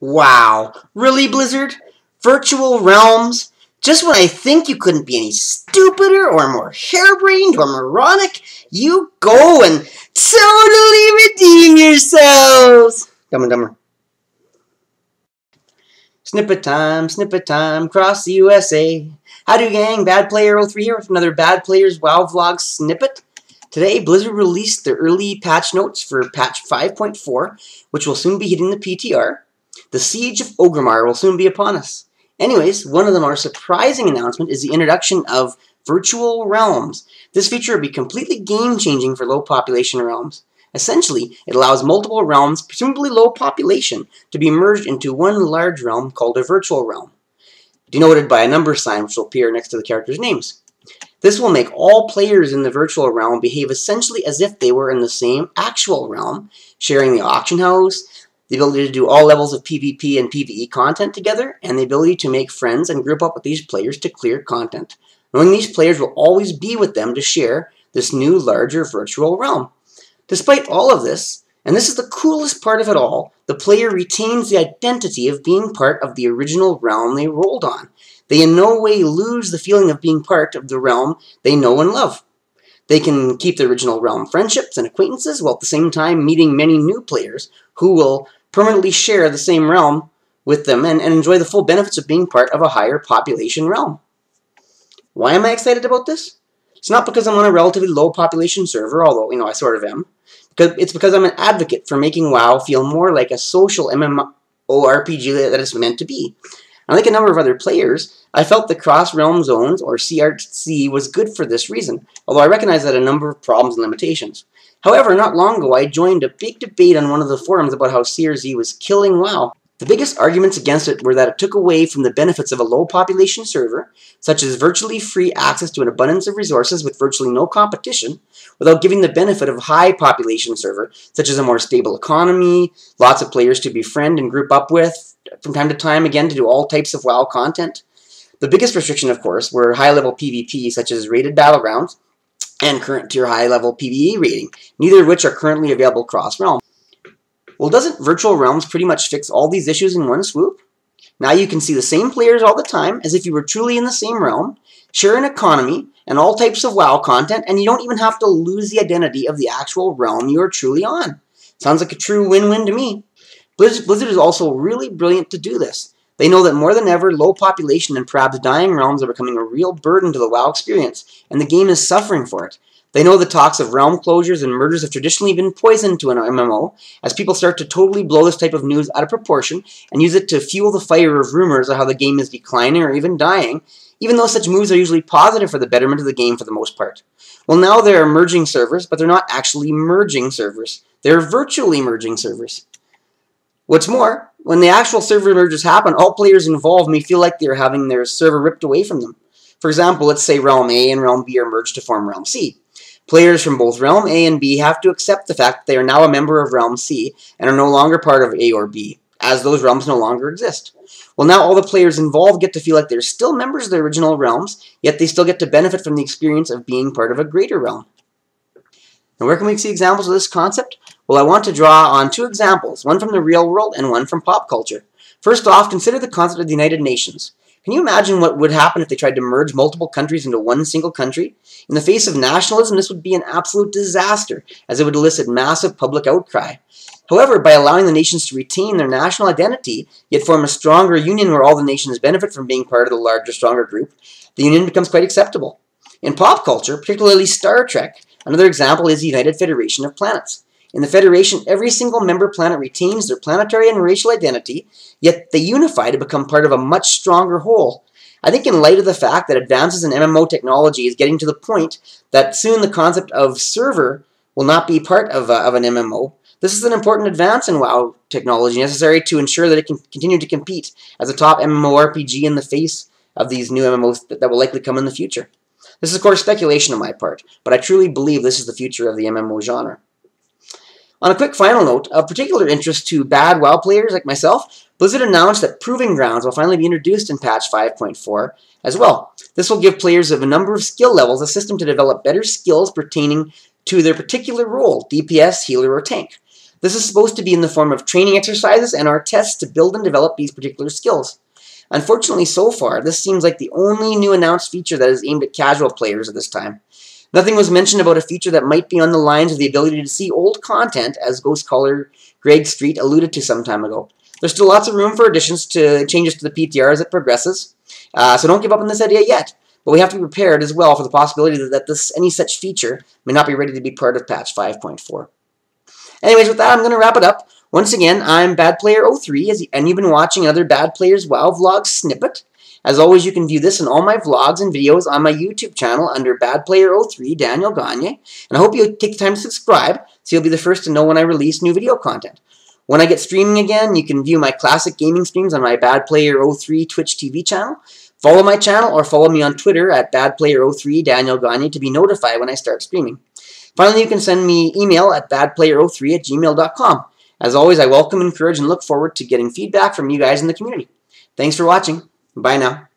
Wow. Really, Blizzard? Virtual realms? Just when I think you couldn't be any stupider or more harebrained or moronic, you go and totally redeem yourselves! Dumb and Dumber. Snippet time, snippet time, cross the USA. How Howdy gang, Bad Player 03 here with another Bad Players WoW Vlog snippet. Today, Blizzard released the early patch notes for patch 5.4, which will soon be hitting the PTR. The siege of Orgrimmar will soon be upon us. Anyways, one of the more surprising announcements is the introduction of virtual realms. This feature will be completely game-changing for low population realms. Essentially, it allows multiple realms, presumably low population, to be merged into one large realm called a virtual realm, denoted by a number sign which will appear next to the characters' names. This will make all players in the virtual realm behave essentially as if they were in the same actual realm, sharing the auction house, the ability to do all levels of PvP and PvE content together, and the ability to make friends and group up with these players to clear content, knowing these players will always be with them to share this new larger virtual realm. Despite all of this, and this is the coolest part of it all, the player retains the identity of being part of the original realm they rolled on. They in no way lose the feeling of being part of the realm they know and love. They can keep the original realm friendships and acquaintances while at the same time meeting many new players who will permanently share the same realm with them and, and enjoy the full benefits of being part of a higher population realm. Why am I excited about this? It's not because I'm on a relatively low population server, although, you know, I sort of am. It's because I'm an advocate for making WoW feel more like a social MMORPG that it's meant to be. Unlike a number of other players, I felt the Cross Realm Zones, or CRZ, was good for this reason, although I recognize that a number of problems and limitations. However, not long ago I joined a big debate on one of the forums about how CRZ was killing WoW. The biggest arguments against it were that it took away from the benefits of a low population server, such as virtually free access to an abundance of resources with virtually no competition, without giving the benefit of a high population server, such as a more stable economy, lots of players to befriend and group up with, from time to time again to do all types of WoW content. The biggest restriction, of course, were high-level PvP, such as rated battlegrounds, and current tier high level PvE rating, neither of which are currently available cross realm. Well, doesn't Virtual Realms pretty much fix all these issues in one swoop? Now you can see the same players all the time, as if you were truly in the same realm, share an economy, and all types of WoW content, and you don't even have to lose the identity of the actual realm you are truly on. Sounds like a true win-win to me. Blizzard is also really brilliant to do this. They know that more than ever, low population and perhaps dying realms are becoming a real burden to the WoW experience, and the game is suffering for it. They know the talks of realm closures and murders have traditionally been poison to an MMO, as people start to totally blow this type of news out of proportion and use it to fuel the fire of rumors of how the game is declining or even dying, even though such moves are usually positive for the betterment of the game for the most part. Well, now they're merging servers, but they're not actually merging servers. They're virtually merging servers. What's more, when the actual server mergers happen, all players involved may feel like they're having their server ripped away from them. For example, let's say Realm A and Realm B are merged to form Realm C. Players from both Realm A and B have to accept the fact that they are now a member of Realm C and are no longer part of A or B, as those realms no longer exist. Well, now all the players involved get to feel like they're still members of the original realms, yet they still get to benefit from the experience of being part of a greater realm. Now, where can we see examples of this concept? Well, I want to draw on two examples, one from the real world and one from pop culture. First off, consider the concept of the United Nations. Can you imagine what would happen if they tried to merge multiple countries into one single country? In the face of nationalism, this would be an absolute disaster, as it would elicit massive public outcry. However, by allowing the nations to retain their national identity, yet form a stronger union where all the nations benefit from being part of the larger, stronger group, the union becomes quite acceptable. In pop culture, particularly Star Trek, Another example is the United Federation of Planets. In the Federation, every single member planet retains their planetary and racial identity, yet they unify to become part of a much stronger whole. I think in light of the fact that advances in MMO technology is getting to the point that soon the concept of server will not be part of, uh, of an MMO, this is an important advance in WoW technology necessary to ensure that it can continue to compete as a top MMORPG in the face of these new MMOs that will likely come in the future. This is, of course, speculation on my part, but I truly believe this is the future of the MMO genre. On a quick final note, of particular interest to bad WoW players like myself, Blizzard announced that Proving Grounds will finally be introduced in patch 5.4 as well. This will give players of a number of skill levels a system to develop better skills pertaining to their particular role, DPS, healer, or tank. This is supposed to be in the form of training exercises and our tests to build and develop these particular skills. Unfortunately, so far, this seems like the only new announced feature that is aimed at casual players at this time. Nothing was mentioned about a feature that might be on the lines of the ability to see old content, as Ghostcrawler Greg Street alluded to some time ago. There's still lots of room for additions to changes to the PTR as it progresses, uh, so don't give up on this idea yet. But we have to be prepared as well for the possibility that this any such feature may not be ready to be part of patch 5.4. Anyways, with that, I'm going to wrap it up. Once again, I'm BadPlayer03, and you've been watching another Bad Players WoW vlog snippet. As always, you can view this and all my vlogs and videos on my YouTube channel under BadPlayer03, Daniel Gagne. And I hope you take the time to subscribe so you'll be the first to know when I release new video content. When I get streaming again, you can view my classic gaming streams on my BadPlayer03 Twitch TV channel. Follow my channel or follow me on Twitter at BadPlayer03 Daniel Gagne to be notified when I start streaming. Finally, you can send me email at badplayer03 at gmail.com. As always, I welcome, encourage, and look forward to getting feedback from you guys in the community. Thanks for watching. Bye now.